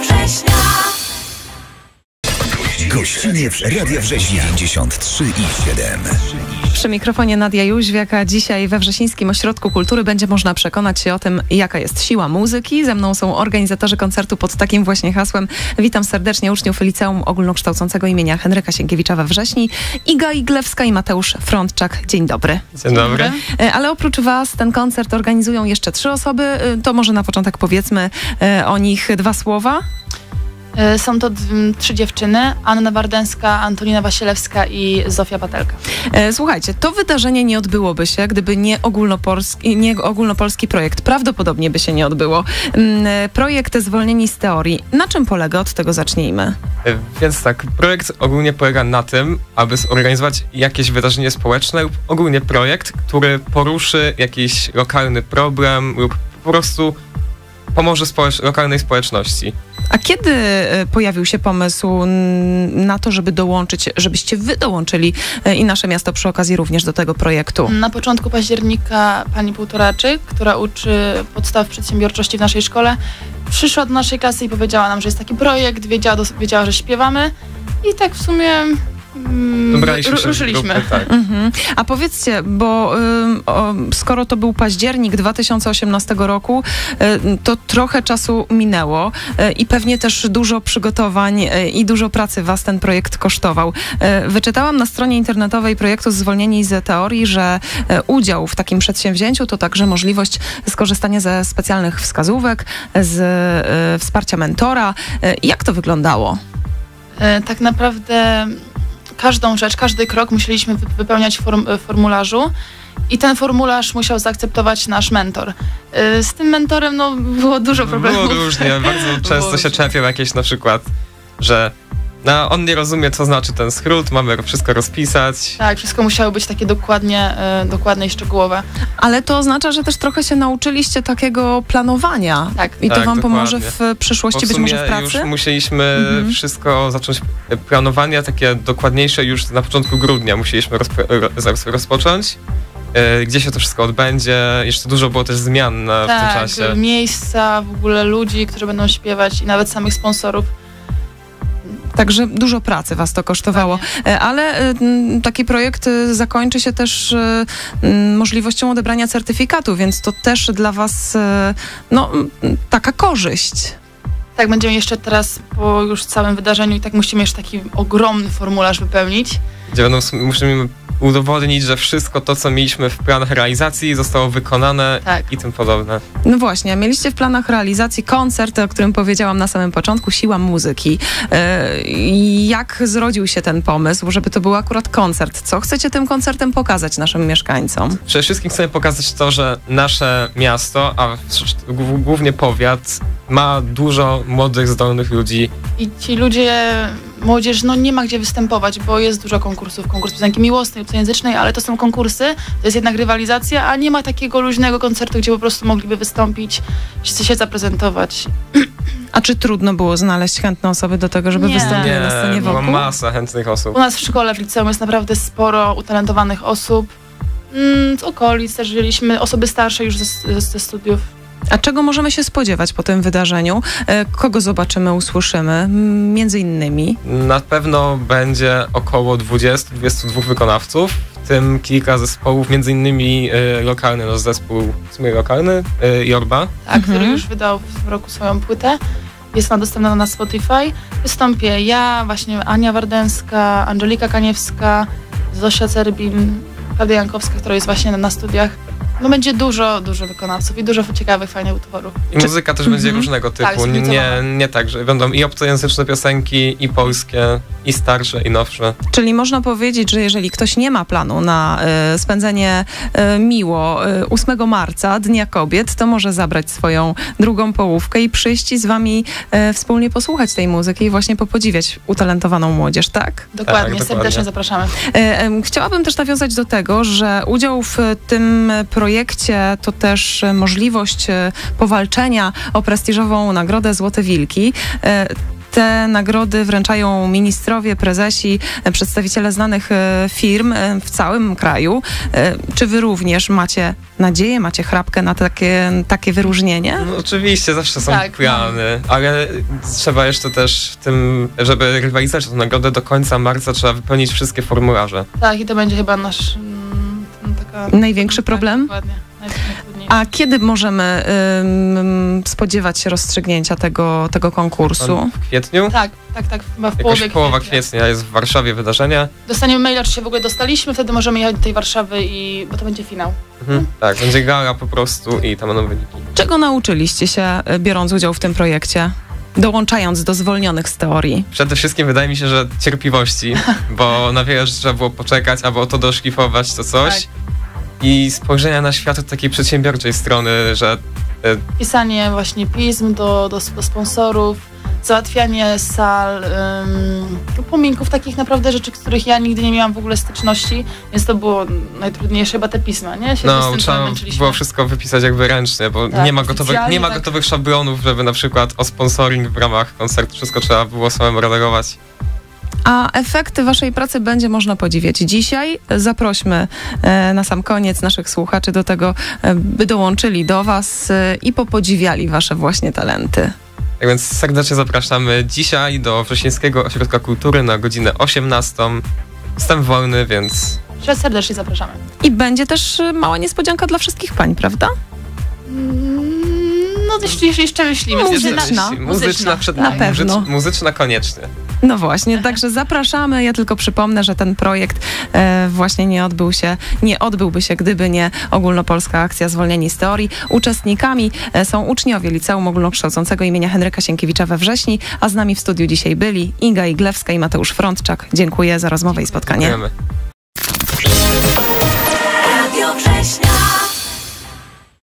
września. Gościnie w Radia Września 93 i 7. Przy mikrofonie Nadia Jóźwiak, a dzisiaj we Wrzesińskim Ośrodku Kultury będzie można przekonać się o tym, jaka jest siła muzyki. Ze mną są organizatorzy koncertu pod takim właśnie hasłem. Witam serdecznie uczniów Liceum Ogólnokształcącego imienia Henryka Sienkiewicza we Wrześni, Iga Iglewska i Mateusz Frądczak. Dzień dobry. Dzień dobry. E, Ale oprócz Was ten koncert organizują jeszcze trzy osoby. E, To może na początek powiedzmy e, o nich dwa słowa. E, Są to trzy dziewczyny, Anna Wardęska, Antonina Wasilewska i Zofia Patelka. E, Słuchajcie, to wydarzenie nie odbyłoby się, gdyby nie ogólnopolski, nie ogólnopolski projekt. Prawdopodobnie by się nie odbyło. Mm, e, Projekt Zwolnieni z teorii. Na czym polega? Od tego zacznijmy. Więc tak, projekt ogólnie polega na tym, aby zorganizować jakieś wydarzenie społeczne lub ogólnie projekt, który poruszy jakiś lokalny problem lub po prostu pomoże społecz- lokalnej społeczności. A kiedy e, pojawił się pomysł na to, żeby dołączyć, żebyście wy dołączyli e, i nasze miasto przy okazji również do tego projektu? Na początku października pani Półtoraczyk, która uczy podstaw przedsiębiorczości w naszej szkole, przyszła do naszej klasy i powiedziała nam, że jest taki projekt, wiedziała, wiedziała że śpiewamy i tak w sumie Dobraliśmy ru- się ruszyliśmy. grupy, tak. Mhm. A powiedzcie, bo ym, o, skoro to był październik 2018 roku, y, to trochę czasu minęło y, i pewnie też dużo przygotowań y, i dużo pracy was ten projekt kosztował. Y, Wyczytałam na stronie internetowej projektu Zwolnieni z teorii, że y, udział w takim przedsięwzięciu to także możliwość skorzystania ze specjalnych wskazówek, z y, wsparcia mentora. Y, Jak to wyglądało? E, Tak naprawdę każdą rzecz, każdy krok musieliśmy wy- wypełniać w form, w formularzu i ten formularz musiał zaakceptować nasz mentor. E, Z tym mentorem no, było dużo problemów. Było różnie, bardzo Było często się czepią jakieś na przykład, że no, on nie rozumie, co znaczy ten skrót, mamy wszystko rozpisać. Tak, wszystko musiało być takie dokładnie, e, dokładne i szczegółowe. Ale to oznacza, że też trochę się nauczyliście takiego planowania. Tak. I to Tak, wam pomoże dokładnie. w przyszłości, w być może w pracy? już musieliśmy Mhm. wszystko zacząć, e, planowanie takie dokładniejsze już na początku grudnia musieliśmy rozpo, rozpocząć. E, Gdzie się to wszystko odbędzie, jeszcze dużo było też zmian na, w tym tak, czasie. miejsca, w ogóle ludzi, którzy będą śpiewać i nawet samych sponsorów. Także dużo pracy was to kosztowało. E, Ale e, taki projekt e, zakończy się też możliwością odebrania certyfikatu, więc to też dla was no, taka korzyść. Tak, będziemy jeszcze teraz po już całym wydarzeniu i tak musimy jeszcze taki ogromny formularz wypełnić. Gdzie będą, musimy udowodnić, że wszystko to, co mieliśmy w planach realizacji zostało wykonane Tak. i tym podobne. No właśnie, a mieliście w planach realizacji koncert, o którym powiedziałam na samym początku, Siła Muzyki. E, Jak zrodził się ten pomysł, żeby to był akurat koncert? Co chcecie tym koncertem pokazać naszym mieszkańcom? Przede wszystkim chcemy pokazać to, że nasze miasto, a głównie powiat, ma dużo młodych, zdolnych ludzi. I ci ludzie, młodzież, no nie ma gdzie występować, bo jest dużo konkursów, konkurs piosenki miłosnej, języcznej, ale to są konkursy, to jest jednak rywalizacja, a nie ma takiego luźnego koncertu, gdzie po prostu mogliby wystąpić, się zaprezentować. A czy trudno było znaleźć chętne osoby do tego, żeby Nie. wystąpiły na scenie była wokół? masa chętnych osób. U nas w szkole, w liceum jest naprawdę sporo utalentowanych osób. Mm, Z okolic też wzięliśmy osoby starsze już ze, ze studiów. A czego możemy się spodziewać po tym wydarzeniu? E, Kogo zobaczymy, usłyszymy? Między innymi. Na pewno będzie około 20-22 wykonawców, w tym kilka zespołów, między innymi y, lokalny nasz zespół, w sumie lokalny, y, Jorba. tak, Mhm. który już wydał w roku swoją płytę. Jest ona dostępna na Spotify. Wystąpię ja, właśnie Ania Wardęska, Angelika Kaniewska, Zosia Cerbin, Klaudia Jankowska, która jest właśnie na studiach. No będzie dużo, dużo wykonawców i dużo ciekawych, fajnych utworów. I muzyka też będzie Mhm. różnego Tak, typu. nie, nie, nie tak, że będą i obcojęzyczne piosenki, i polskie, i starsze, i nowsze. Czyli można powiedzieć, że jeżeli ktoś nie ma planu na e, spędzenie e, miło e, 8 marca, Dnia Kobiet, to może zabrać swoją drugą połówkę i przyjść i z wami e, wspólnie posłuchać tej muzyki i właśnie popodziwiać utalentowaną młodzież, tak? Dokładnie, dokładnie. serdecznie zapraszamy. Chciałabym też nawiązać do tego, że udział w tym projekcie to też e, możliwość e, powalczenia o prestiżową nagrodę Złote Wilki. E, te nagrody wręczają ministrowie, prezesi, przedstawiciele znanych firm w całym kraju. Czy wy również macie nadzieję, macie chrapkę na takie, takie wyróżnienie? No, oczywiście, zawsze są Tak, plany, ale trzeba jeszcze też w tym, żeby rywalizować o tę nagrodę do końca marca, trzeba wypełnić wszystkie formularze. Tak, i to będzie chyba nasz taka, Największy problem? Tak, dokładnie. A kiedy możemy ym, spodziewać się rozstrzygnięcia tego, tego konkursu? W kwietniu? Tak, tak, tak, chyba w połowie połowa kwietnia. kwietnia jest w Warszawie wydarzenie. Dostaniemy maila, czy się w ogóle dostaliśmy, wtedy możemy jechać do tej Warszawy i, bo to będzie finał. Mhm. Tak, będzie gala po prostu i tam będą wyniki. Czego nauczyliście się, y, biorąc udział w tym projekcie? Dołączając do zwolnionych z teorii. Przede wszystkim wydaje mi się, że cierpliwości, bo na wiele rzeczy trzeba było poczekać, albo o to doszlifować to coś. Tak. I spojrzenia na świat od takiej przedsiębiorczej strony, że e, Pisanie właśnie pism do, do, do sponsorów, załatwianie sal, ym, upominków, takich naprawdę rzeczy, których ja nigdy nie miałam w ogóle styczności, więc to było najtrudniejsze, chyba te pisma, nie? Się no, trzeba było wszystko wypisać jakby ręcznie, bo Tak, nie ma gotowych, nie ma tak. gotowych szablonów, żeby na przykład o sponsoring w ramach koncertu wszystko trzeba było samemu redagować. A efekty waszej pracy będzie można podziwiać dzisiaj. Zaprośmy e, na sam koniec naszych słuchaczy do tego, e, by dołączyli do was e, i popodziwiali wasze właśnie talenty. Tak więc serdecznie zapraszamy dzisiaj do Wrześnieńskiego Ośrodka Kultury na godzinę 18. Wstęp wolny, więc serdecznie zapraszamy. I będzie też mała niespodzianka dla wszystkich pań, prawda? No, jeszcze, jeszcze, jeszcze myślimy. Muzyczna. Muzyczna. muzyczna, przed Na nami. pewno. Muzycz- Muzyczna koniecznie. No właśnie, także zapraszamy. Ja tylko przypomnę, że ten projekt e, właśnie nie odbył się, nie odbyłby się, gdyby nie ogólnopolska akcja Zwolnieni z teorii. Uczestnikami e, są uczniowie Liceum Ogólnokształcącego imienia Henryka Sienkiewicza we Wrześni, a z nami w studiu dzisiaj byli Inga Iglewska i Mateusz Frontczak. Dziękuję za rozmowę i spotkanie. Dziękujemy. Radio Września.